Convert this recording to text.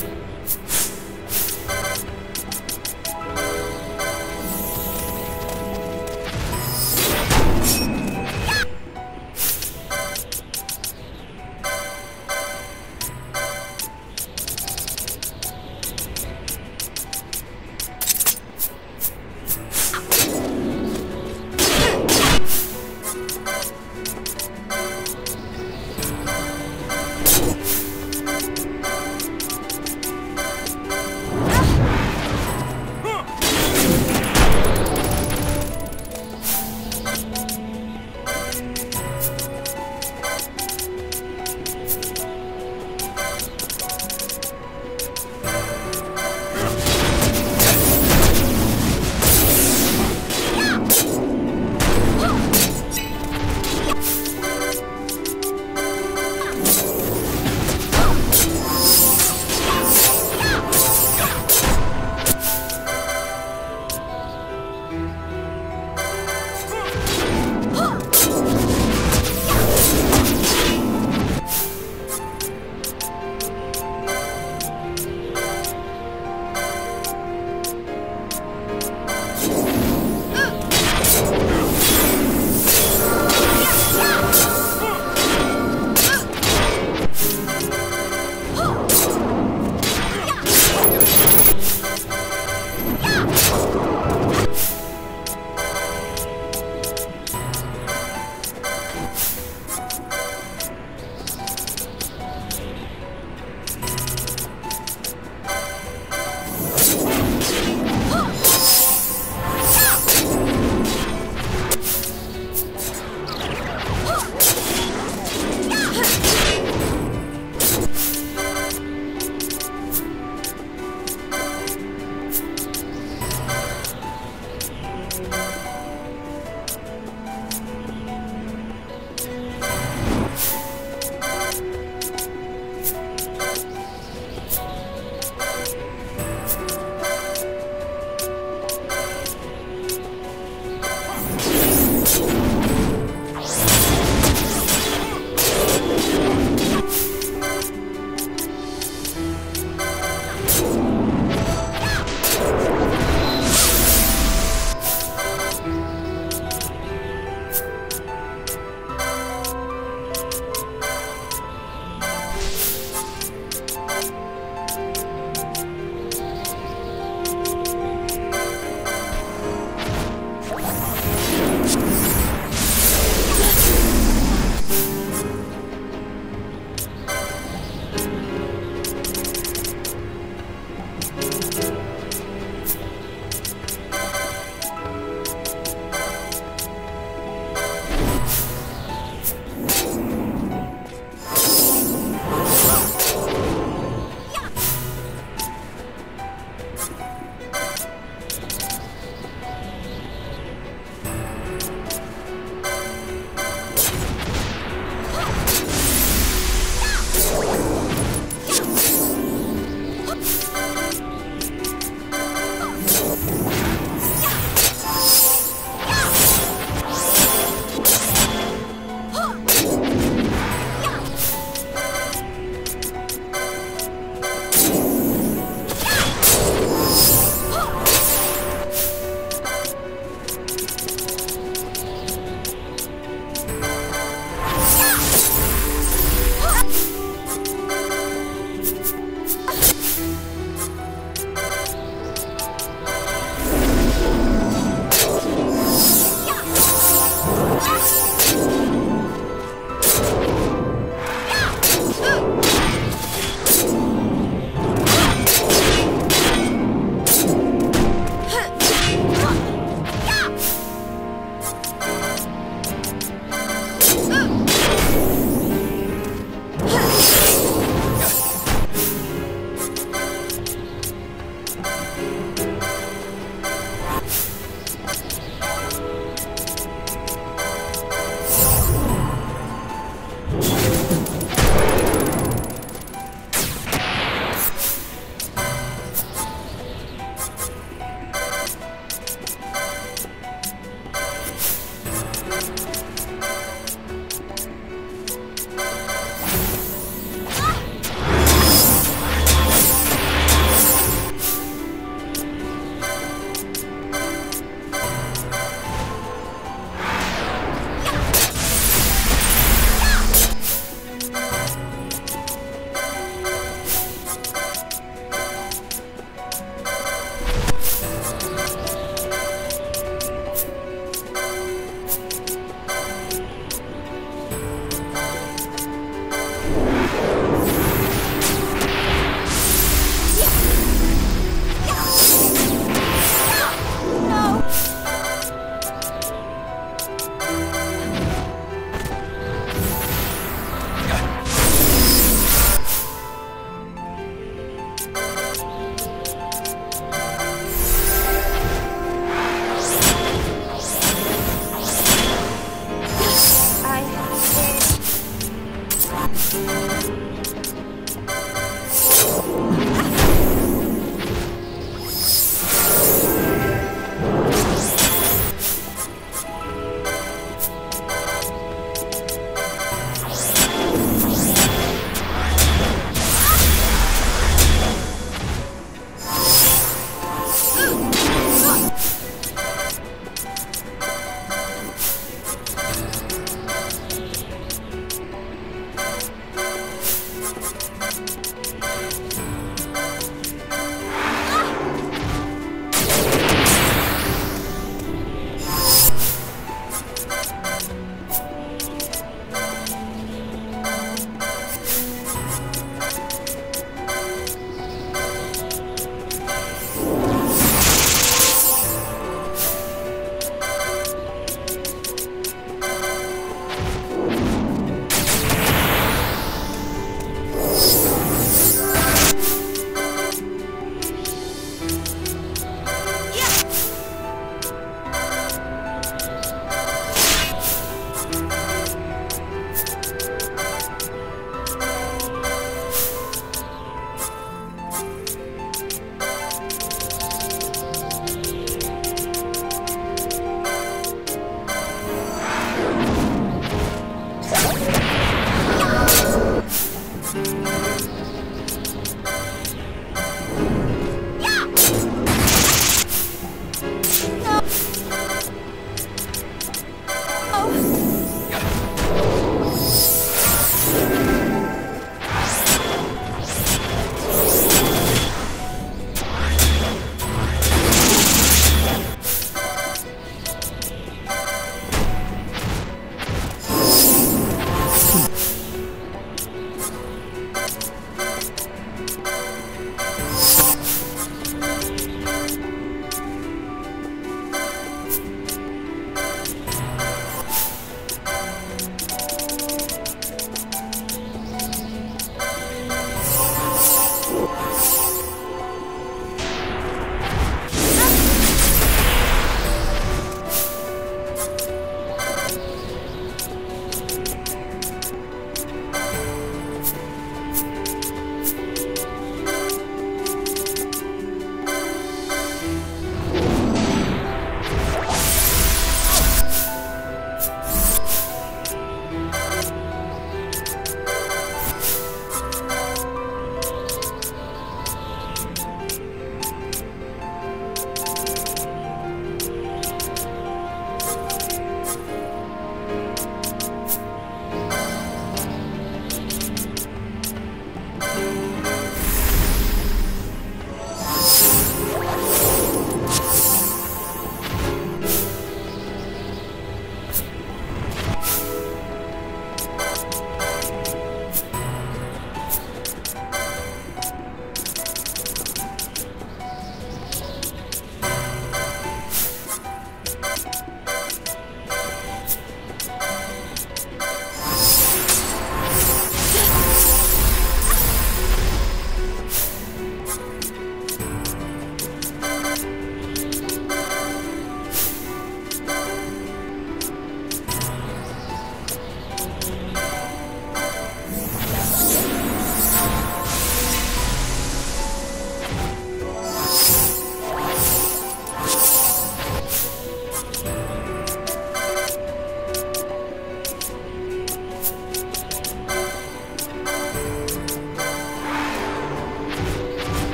Thanks.